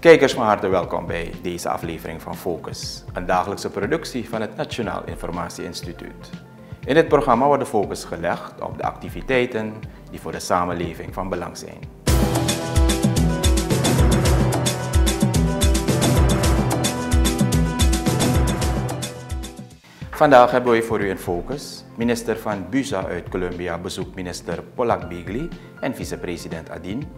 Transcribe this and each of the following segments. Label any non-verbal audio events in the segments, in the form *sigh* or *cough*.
Kijkers van harte welkom bij deze aflevering van Focus, een dagelijkse productie van het Nationaal Informatie Instituut. In dit programma wordt de focus gelegd op de activiteiten die voor de samenleving van belang zijn. Vandaag hebben we voor u in focus. Minister van Buza uit Colombia bezoekt minister Polak Bigli en vicepresident Adin.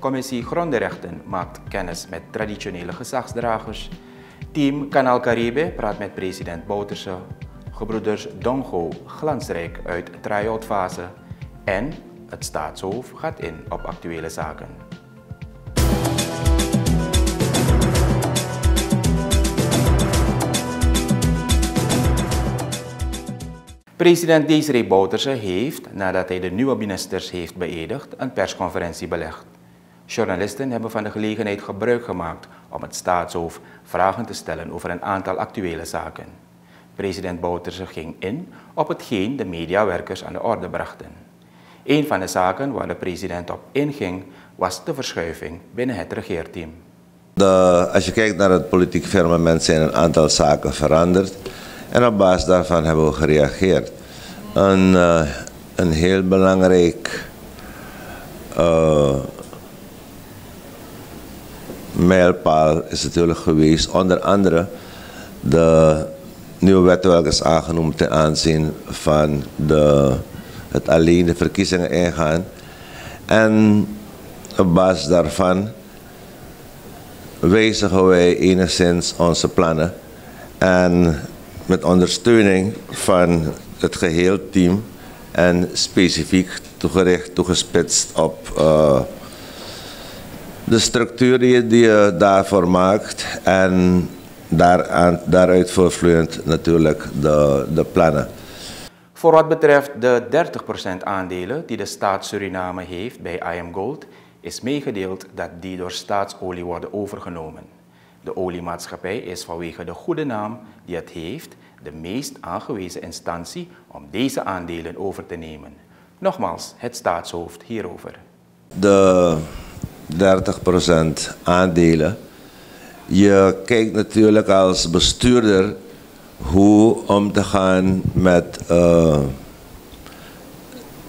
Commissie Grondenrechten maakt kennis met traditionele gezagsdragers. Team Kanaal Caribe praat met president Bouterse. Gebroeders Dongo glansrijk uit try-out fase. En het staatshoofd gaat in op actuele zaken. President Desiree Bouterse heeft, nadat hij de nieuwe ministers heeft beëdigd, een persconferentie belegd. Journalisten hebben van de gelegenheid gebruik gemaakt om het staatshoofd vragen te stellen over een aantal actuele zaken. President Bouterse ging in op hetgeen de mediawerkers aan de orde brachten. Een van de zaken waar de president op inging was de verschuiving binnen het regeerteam. De, als je kijkt naar het politiek firmament zijn een aantal zaken veranderd. En op basis daarvan hebben we gereageerd. Een, uh, een heel belangrijk uh, mijlpaal is natuurlijk geweest, onder andere de nieuwe wet welke is aangenomen ten aanzien van de, het alleen de verkiezingen ingaan. En op basis daarvan wijzigen wij enigszins onze plannen. En met ondersteuning van het geheel team en specifiek toegericht, toegespitst op uh, de structuur die, die je daarvoor maakt en daaraan, daaruit voortvloeiend natuurlijk de, de plannen. Voor wat betreft de 30% aandelen die de staat Suriname heeft bij IM Gold, is meegedeeld dat die door staatsolie worden overgenomen. De oliemaatschappij is vanwege de goede naam die het heeft de meest aangewezen instantie om deze aandelen over te nemen. Nogmaals, het staatshoofd hierover. De 30% aandelen. Je kijkt natuurlijk als bestuurder hoe om te gaan met uh,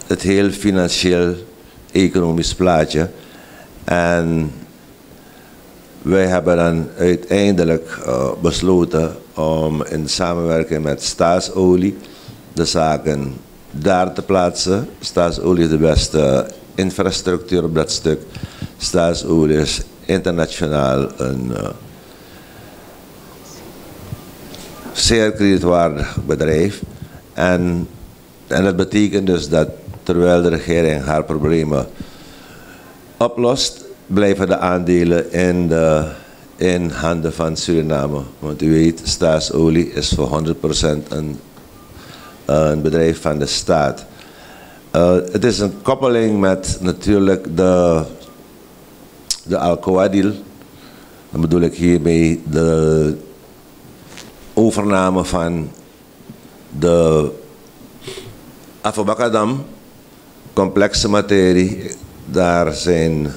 het heel financieel economisch plaatje. En wij hebben dan uiteindelijk uh, besloten om in samenwerking met staatsolie de zaken daar te plaatsen. Staatsolie is de beste infrastructuur op dat stuk. Staatsolie is internationaal een uh, zeer kredietwaardig bedrijf. En, en dat betekent dus dat terwijl de regering haar problemen oplost, blijven de aandelen in, de, in handen van Suriname. Want u weet, staatsolie is voor 100% een, een bedrijf van de staat. Uh, het is een koppeling met natuurlijk de, de Alcoa-deal. Dan bedoel ik hiermee de overname van de Afobakadam, complexe materie. Daar zijn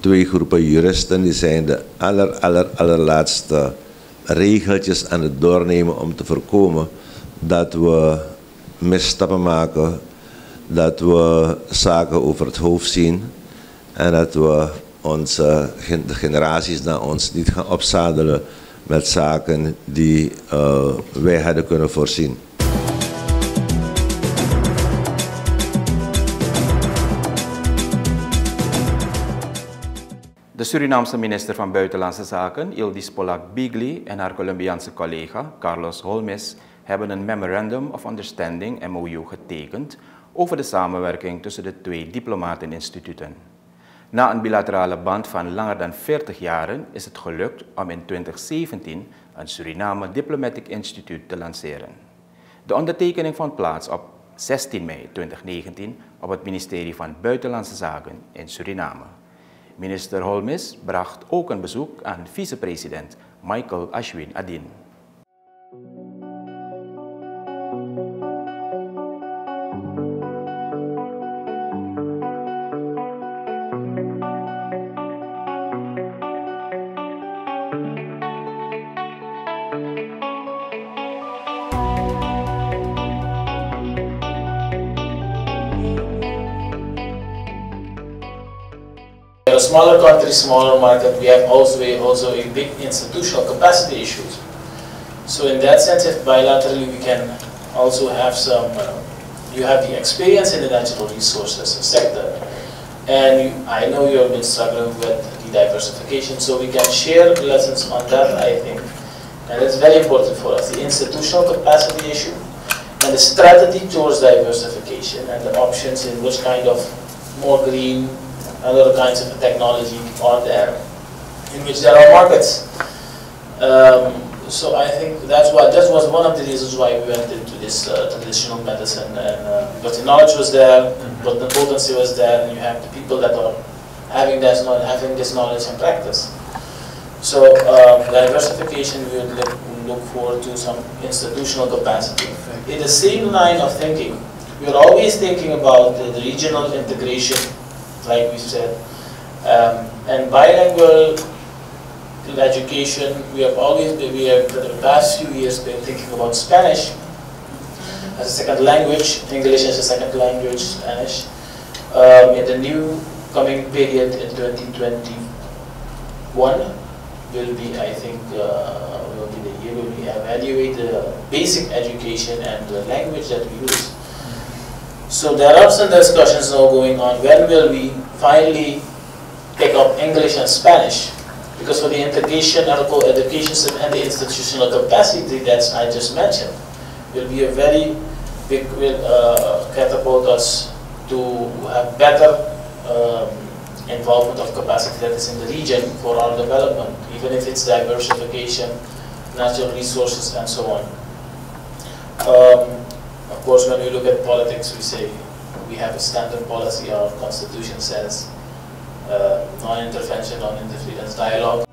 twee groepen juristen die zijn de aller, aller, allerlaatste regeltjes aan het doornemen om te voorkomen dat we misstappen maken, dat we zaken over het hoofd zien en dat we onze de generaties na ons niet gaan opzadelen met zaken die uh, wij hadden kunnen voorzien. De Surinaamse minister van Buitenlandse Zaken, Ildis Polak-Bigli, en haar Colombiaanse collega, Carlos Holmes, hebben een Memorandum of Understanding, MOU, getekend over de samenwerking tussen de twee diplomateninstituten. Na een bilaterale band van langer dan 40 jaren is het gelukt om in 2017 een Suriname Diplomatic Institute te lanceren. De ondertekening vond plaats op 16 mei 2019 op het ministerie van Buitenlandse Zaken in Suriname. Minister Holmes bracht ook een bezoek aan vicepresident Michael Ashwin Adin. Smaller country, smaller market, we have also also a big institutional capacity issues. So in that sense, if bilaterally we can also have some, uh, you have the experience in the natural resources sector, and you, I know you have been struggling with the diversification, so we can share lessons on that, I think. And it's very important for us, the institutional capacity issue, and the strategy towards diversification, and the options in which kind of more green and other kinds of technology are there, in which there are markets. Um, so I think that's why that was one of the reasons why we went into this uh, traditional medicine, and uh, because the knowledge was there, but the potency was there, and you have the people that are having this knowledge, having this knowledge and practice. So um, diversification, we would look, look forward to some institutional capacity. In the same line of thinking, we are always thinking about the regional integration, like we said, um, and bilingual education. We have always been, we have for the past few years been thinking about Spanish as a second language, English as a second language, Spanish. Um, in the new coming period in 2021 will be, I think, uh, will be the year we evaluate the basic education and the language that we use. So there are some discussions now going on. When will we finally pick up English and Spanish? Because for the integration, education system and the institutional capacity that I just mentioned, will be a very big, will uh, catapult us to have better um, involvement of capacity that is in the region for our development, even if it's diversification, natural resources, and so on. Um, course, when we look at politics, we say we have a standard policy, our constitution says uh, non-intervention, non-interference dialogue.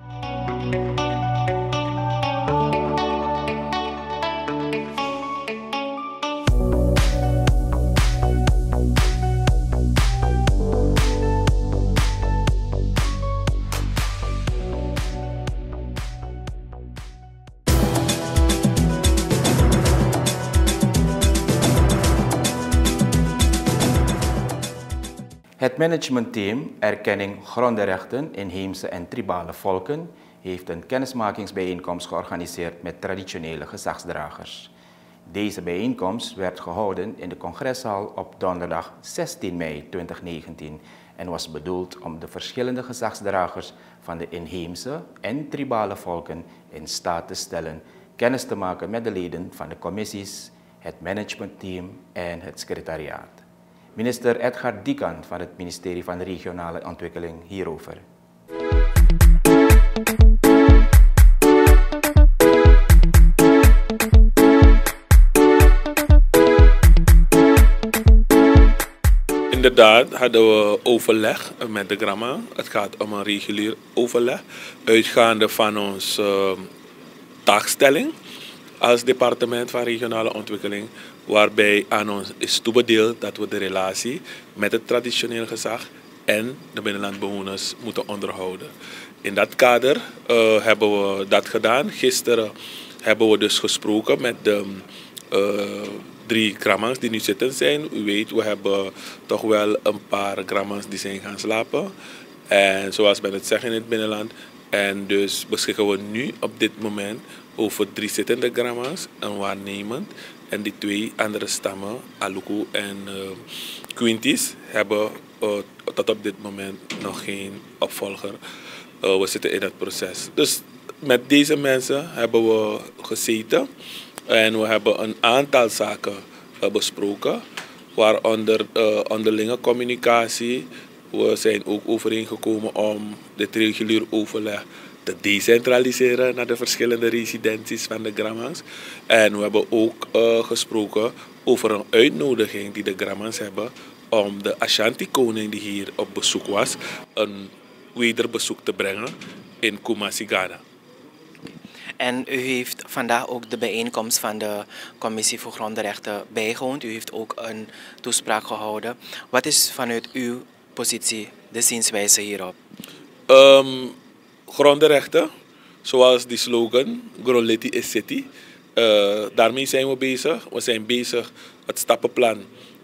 Het managementteam Erkenning Grondenrechten Inheemse en Tribale Volken heeft een kennismakingsbijeenkomst georganiseerd met traditionele gezagsdragers. Deze bijeenkomst werd gehouden in de congreshal op donderdag 16 mei 2019 en was bedoeld om de verschillende gezagsdragers van de inheemse en tribale volken in staat te stellen kennis te maken met de leden van de commissies, het managementteam en het secretariaat. Minister Edgar Diekan van het ministerie van Regionale Ontwikkeling hierover. Inderdaad hadden we overleg met de Gramma. Het gaat om een regulier overleg, uitgaande van onze taakstelling als departement van regionale ontwikkeling waarbij aan ons is toebedeeld dat we de relatie met het traditioneel gezag en de binnenlandbewoners moeten onderhouden. In dat kader uh, hebben we dat gedaan. Gisteren hebben we dus gesproken met de uh, drie grammans die nu zitten zijn. U weet, we hebben toch wel een paar grammans die zijn gaan slapen. En zoals men het zegt in het binnenland. En dus beschikken we nu op dit moment over drie zittende grammans, een waarnemend en die twee andere stammen, Aluku en uh, Quintis, hebben uh, tot op dit moment nog geen opvolger. Uh, we zitten in het proces. Dus met deze mensen hebben we gezeten en we hebben een aantal zaken besproken, waaronder onderlinge communicatie. We zijn ook overeengekomen om dit regulier overleg te decentraliseren naar de verschillende residenties van de Grammans. En we hebben ook uh, gesproken over een uitnodiging die de Grammans hebben om de Ashanti-koning die hier op bezoek was, een wederbezoek te brengen in Kumasi, Ghana. En u heeft vandaag ook de bijeenkomst van de Commissie voor Grondrechten bijgewoond. U heeft ook een toespraak gehouden. Wat is vanuit uw positie de zienswijze hierop? Um, grondenrechten, zoals die slogan, Groleti is City. Uh, daarmee zijn we bezig. We zijn bezig het stappenplan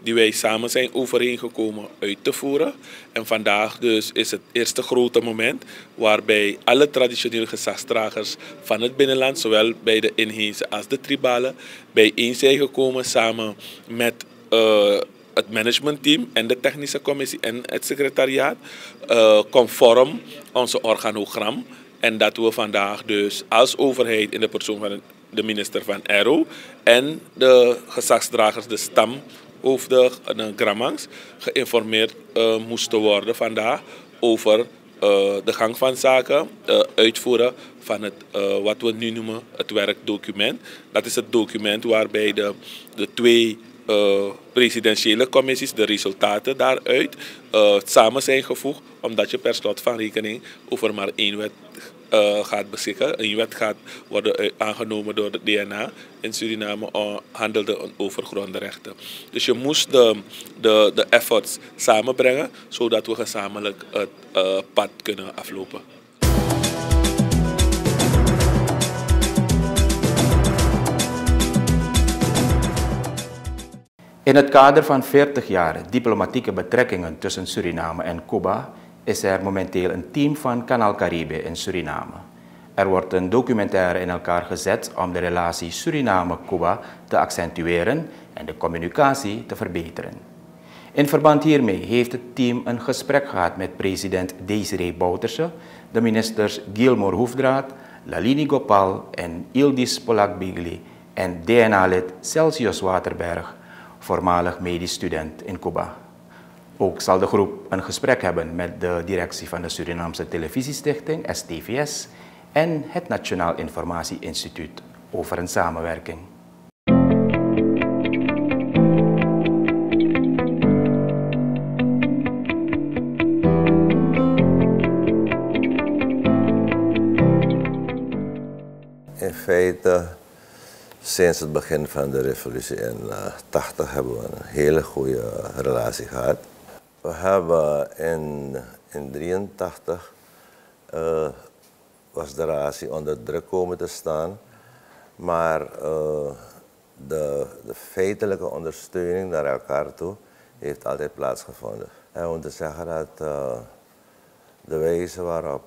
die wij samen zijn overeengekomen uit te voeren. En vandaag dus is het eerste grote moment waarbij alle traditionele gezagsdragers van het binnenland, zowel bij de inheemse als de tribalen, bijeen zijn gekomen samen met uh, het managementteam en de technische commissie en het secretariaat, uh, conform onze organogram. En dat we vandaag dus als overheid in de persoon van de minister van Aero en de gezagsdragers, de stam of de, de Grammangs, geïnformeerd uh, moesten worden vandaag over de gang van zaken, uh, uitvoeren van het, wat we nu noemen het werkdocument. Dat is het document waarbij de, de twee presidentiële commissies, de resultaten daaruit, samen zijn gevoegd, omdat je per slot van rekening over maar één wet uh, gaat beschikken. Een wet gaat worden aangenomen door de DNA. In Suriname uh, handelde over grondrechten. Dus je moest de, de, de efforts samenbrengen, zodat we gezamenlijk het uh, pad kunnen aflopen. In het kader van 40 jaar diplomatieke betrekkingen tussen Suriname en Cuba is er momenteel een team van Kanaal Caribe in Suriname. Er wordt een documentaire in elkaar gezet om de relatie Suriname-Cuba te accentueren en de communicatie te verbeteren. In verband hiermee heeft het team een gesprek gehad met president Desiree Bouterse, de ministers Gilmore Hoefdraad, Lalini Gopal en Ildis Polak-Bigli en DNA-lid Celsius Waterberg, voormalig medisch student in Cuba. Ook zal de groep een gesprek hebben met de directie van de Surinaamse Televisiestichting, STVS, en het Nationaal Informatie Instituut over een samenwerking. In feite, sinds het begin van de revolutie in 80 eh, hebben we een hele goede relatie gehad. We hebben in 1983 uh, eh, was de relatie onder druk komen te staan. Maar uh, de, de, feitelijke ondersteuning naar elkaar toe heeft altijd plaatsgevonden. En om te zeggen dat de wijze waarop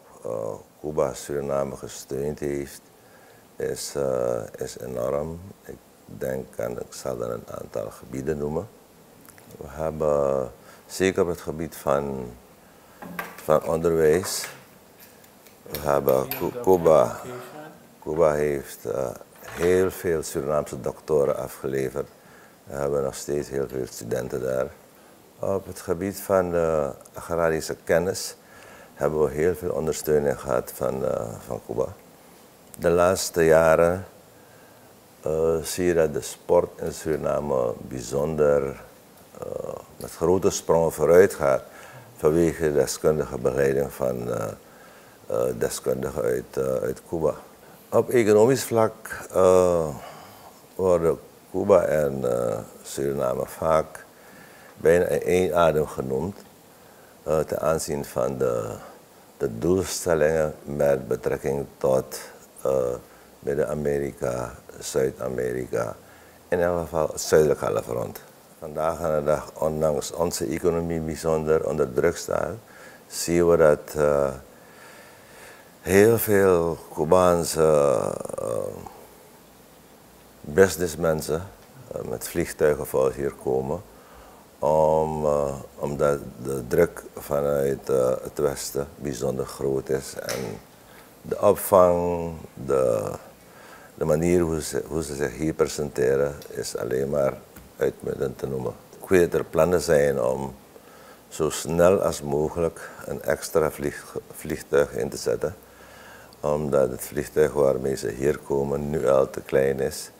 Cuba Suriname gesteund heeft, is, is enorm. Ik denk, en ik zal dan een aantal gebieden noemen. We hebben Zeker op het gebied van, van onderwijs. We hebben Cuba. Cuba heeft uh, heel veel Surinaamse doktoren afgeleverd. We hebben nog steeds heel veel studenten daar. Op het gebied van de agrarische kennis hebben we heel veel ondersteuning gehad van, uh, van Cuba. De laatste jaren uh, zie je dat de sport in Suriname bijzonder uh, met grote sprongen vooruit gaat vanwege de deskundige begeleiding van uh, deskundigen uit, uit Cuba. Op economisch vlak worden Cuba en Suriname vaak bijna in één adem genoemd ten aanzien van de, de doelstellingen met betrekking tot Midden-Amerika, Zuid-Amerika, in elk geval het zuidelijke halfrond. Vandaag aan de dag, ondanks onze economie bijzonder onder druk staat, zien we dat uh, heel veel Cubaanse uh, businessmensen met vliegtuigen hier komen. Om, omdat de druk vanuit het Westen bijzonder groot is. En de opvang, de, de manier hoe ze, hoe ze zich hier presenteren, is alleen maar uitmuntend te noemen. Ik weet dat er plannen zijn om zo snel als mogelijk een extra vliegtuig in te zetten. Omdat het vliegtuig waarmee ze hier komen nu al te klein is.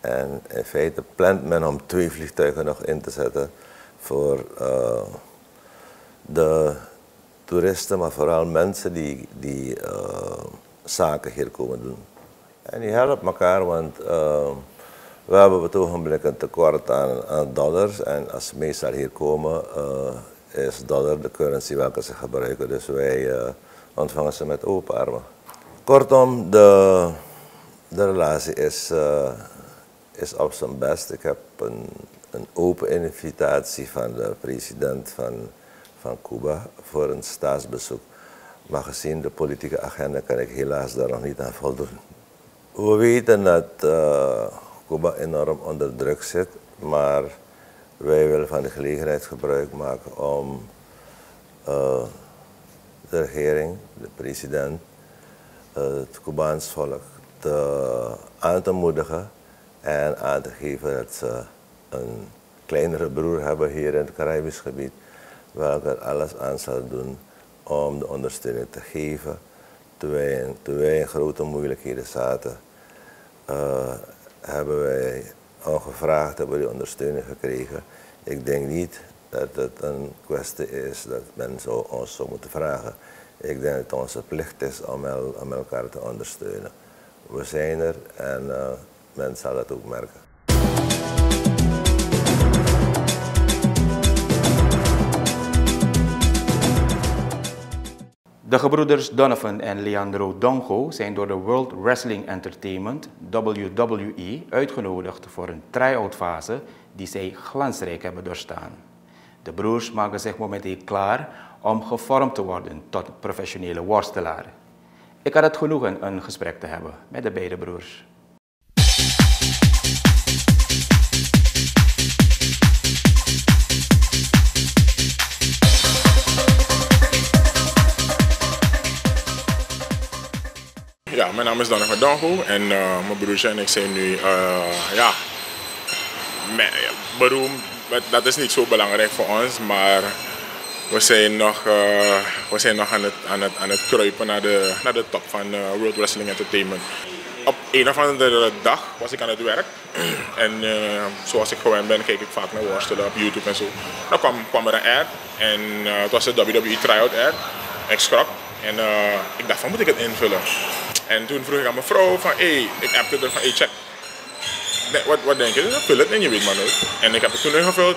En in feite plant men om twee vliegtuigen nog in te zetten voor uh, de toeristen, maar vooral mensen die, die uh, zaken hier komen doen. En die helpen elkaar, want uh, we hebben op het ogenblik een tekort aan, aan dollars en als meestal hier komen uh, is dollar de currency welke ze gebruiken. Dus wij ontvangen ze met open armen. Kortom, de, de relatie is, is op zijn best. Ik heb een een open invitatie van de president van, van Cuba voor een staatsbezoek. Maar gezien de politieke agenda kan ik helaas daar nog niet aan voldoen. We weten dat uh, Cuba enorm onder druk zit, maar wij willen van de gelegenheid gebruik maken om uh, de regering, de president, uh, het Cubaans volk te, aan te moedigen en aan te geven dat ze een kleinere broer hebben hier in het Caribisch gebied, welke er alles aan zal doen om de ondersteuning te geven. Toen wij, in grote moeilijkheden zaten, uh, hebben wij ongevraagd hebben die ondersteuning gekregen. Ik denk niet dat het een kwestie is dat men ons zou moeten vragen. Ik denk dat het onze plicht is om elkaar te ondersteunen. We zijn er en uh, men zal dat ook merken. De gebroeders Donovan en Leandro Dongo zijn door de World Wrestling Entertainment, WWE, uitgenodigd voor een try-out fase die zij glansrijk hebben doorstaan. De broers maken zich momenteel klaar om gevormd te worden tot professionele worstelaar. Ik had het genoegen een gesprek te hebben met de beide broers. Ja, mijn naam is Donovan Dongo en uh, mijn broertje en ik zijn nu, uh, ja, beroemd. Dat is niet zo belangrijk voor ons, maar we zijn nog, uh, we zijn nog aan, het, aan, het, aan het kruipen naar de, naar de top van World Wrestling Entertainment. Op een of andere dag was ik aan het werk *clears throat* en zoals ik gewend ben, kijk ik vaak naar worstelen op YouTube en zo. Dan kwam, kwam er een ad en het was een WWE tryout ad. Ik schrok en ik dacht van moet ik het invullen? En toen vroeg ik aan mijn vrouw van, hé, hey, ik appte er van, hé, hey, check. Wat, wat denk je? Vul het en je weet maar nooit. En ik heb het toen ingevuld.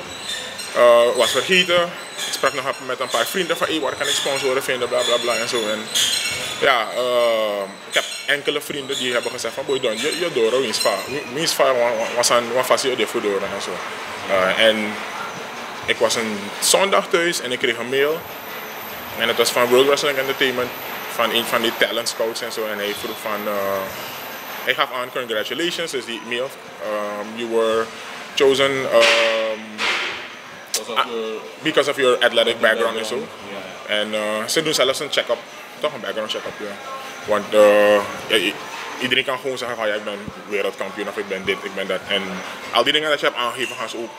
Uh, was vergeten. Ik sprak nog met een paar vrienden van, hé, hey, waar kan ik sponsoren vinden, bla bla bla en zo. En ja, uh, ik heb enkele vrienden die hebben gezegd van, boy, dan je, je door, wiens va. Was aan, wat je de voor en zo. Uh, en ik was een zondag thuis en ik kreeg een mail. En het was van World Wrestling Entertainment van een van die talent scouts en zo. En hij vroeg van, uh, hij gaf aan, congratulations, is die mail. Um, you were chosen um, because, of your, because of your athletic background, en zo. Yeah. En uh, ze doen zelfs een check-up, toch een background check-up, ja. Want uh, ja, iedereen kan gewoon zeggen, van, ja, ik ben wereldkampioen of ik ben dit, ik ben dat. En al die dingen dat je hebt aangegeven gaan ze ook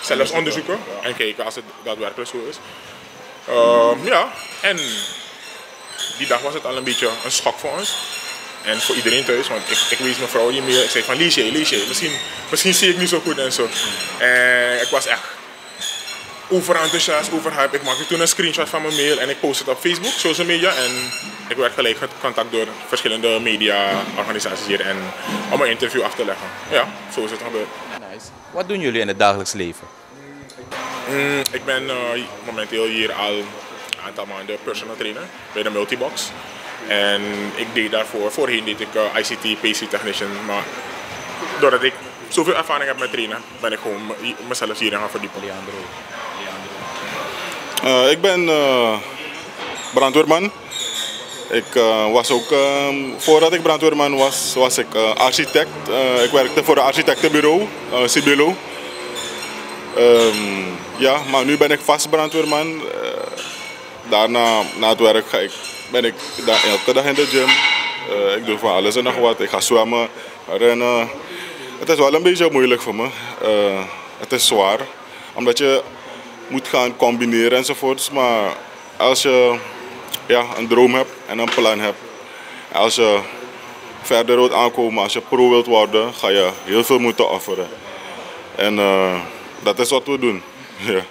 zelfs onderzoeken en kijken als het daadwerkelijk zo is. Um, ja, en die dag was het al een beetje een schok voor ons. En voor iedereen thuis, want ik, ik wees mijn vrouw die meer. Ik zei van Liesje, Liesje, misschien, misschien zie ik niet zo goed en zo. En ik was echt overenthousiast, overhyped. Ik maakte toen een screenshot van mijn mail en ik post het op Facebook, social media. En ik werd gelijk contact door verschillende media-organisaties hier en, om een interview af te leggen. Ja, zo is het gebeurd. Nice. Wat doen jullie in het dagelijks leven? Mm, ik ben uh, momenteel hier al aantal maanden personal trainer bij de Multibox. En ik deed daarvoor, voorheen deed ik uh, ICT, PC technician, maar doordat ik zoveel ervaring heb met trainen, ben ik gewoon mezelf hierin gaan verdiepen. Leandro. Uh, ik ben uh, brandweerman. Ik uh, was ook, ehm, voordat ik brandweerman was, was ik architect. ik werkte voor een architectenbureau, Sibilo. Um, ja, maar nu ben ik vast brandweerman daarna, na het werk, ik, ben ik elke dag in de gym. Uh, ik doe van alles en nog wat. Ik ga zwemmen, rennen. Het is wel een beetje moeilijk voor me. Uh, het is zwaar, omdat je moet gaan combineren enzovoorts. Maar als je ja, een droom hebt en een plan hebt, als je verder wilt aankomen, als je pro wilt worden, ga je heel veel moeten offeren. En uh, dat is wat we doen. *laughs* ja.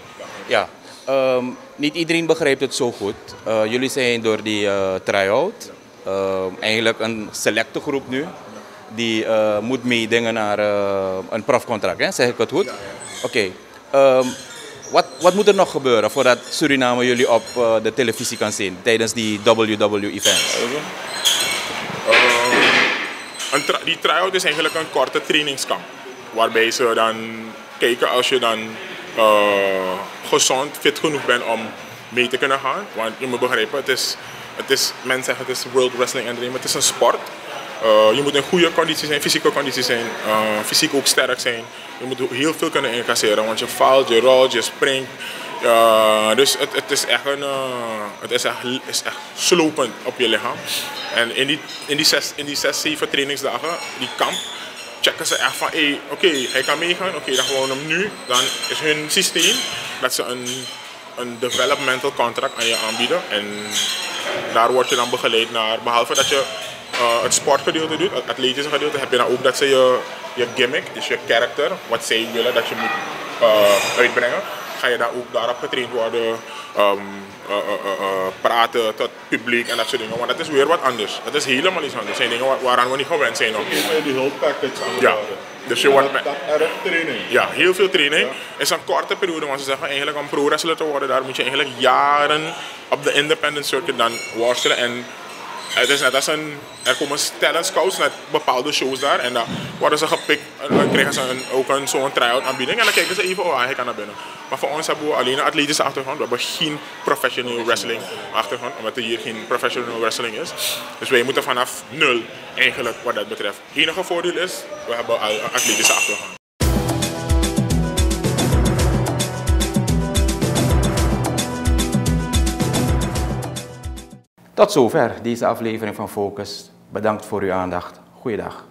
ja. Um, niet iedereen begrijpt het zo goed. Uh, jullie zijn door die uh, try-out uh, eigenlijk een selecte groep nu. Die moet meedingen naar een profcontract, hè? zeg ik het goed? Oké. Um, wat, wat moet er nog gebeuren voordat Suriname jullie op de televisie kan zien tijdens die WW-events? die try-out is eigenlijk een korte trainingskamp. Waarbij ze dan kijken als je dan gezond, fit genoeg bent om mee te kunnen gaan. Want je moet begrijpen, het is, het is, men zegt het is World Wrestling Entertainment, het is een sport. Uh, je moet in goede conditie zijn, fysieke conditie zijn, uh, fysiek ook sterk zijn. Je moet heel veel kunnen incasseren, want je valt, je rolt, je springt. Dus het, het, is echt een, het is echt, is echt slopend op je lichaam. En in die, in die, zes, in die zes, zeven trainingsdagen, die kamp, checken ze echt van, hey, oké, hij kan meegaan, oké, dan gewoon hem nu. Dan is hun systeem dat ze een, een developmental contract aan je aanbieden. En daar word je dan begeleid naar, behalve dat je uh, het sportgedeelte doet, het atletische gedeelte, heb je dan ook dat ze je, je gimmick, dus je karakter, wat zij willen dat je moet uh, uitbrengen, ga je daar ook daarop getraind worden, um, uh, praten tot publiek en dat soort dingen. Want dat is weer wat anders. Dat is helemaal iets anders. Dat zijn dingen waaraan we niet gewend zijn nog. Die aan Ja. Dus je wordt erg training. Ja, heel veel training. Het is een korte periode, want ze zeggen eigenlijk om pro-wrestler te worden, daar moet je eigenlijk jaren op de independent circuit dan worstelen. En het is net als een, er komen talent scouts naar bepaalde shows daar en dan worden ze gepikt en dan krijgen ze een, ook een, zo'n try-out aanbieding en dan kijken ze even, oh hij kan naar binnen. Maar voor ons hebben we alleen een atletische achtergrond, we hebben geen professional wrestling achtergrond, omdat er hier geen professional wrestling is. Dus wij moeten vanaf nul eigenlijk wat dat betreft. Het enige voordeel is, we hebben al een atletische achtergrond. Tot zover deze aflevering van Focus. Bedankt voor uw aandacht. Goeiedag.